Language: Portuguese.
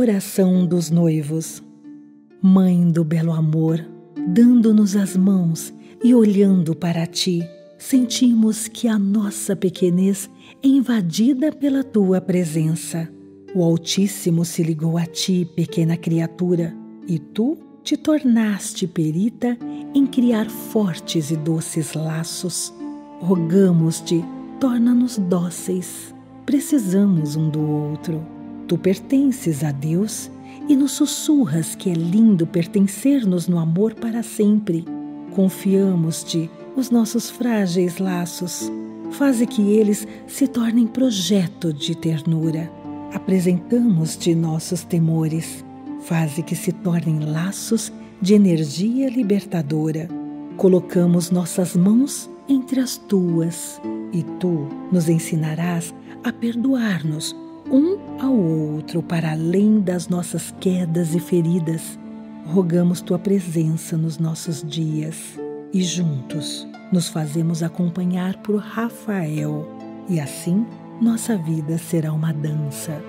Oração dos noivos. Mãe do belo amor, dando-nos as mãos e olhando para ti, sentimos que a nossa pequenez é invadida pela tua presença. O Altíssimo se ligou a ti, pequena criatura, e tu te tornaste perita em criar fortes e doces laços. Rogamos-te, torna-nos dóceis. Precisamos um do outro. Tu pertences a Deus e nos sussurras que é lindo pertencer-nos no amor para sempre. Confiamos-te os nossos frágeis laços. Faze que eles se tornem projeto de ternura. Apresentamos-te nossos temores. Faze que se tornem laços de energia libertadora. Colocamos nossas mãos entre as tuas e tu nos ensinarás a perdoar-nos um ao outro para além das nossas quedas e feridas. Rogamos tua presença nos nossos dias e juntos nos fazemos acompanhar por Rafael e assim nossa vida será uma dança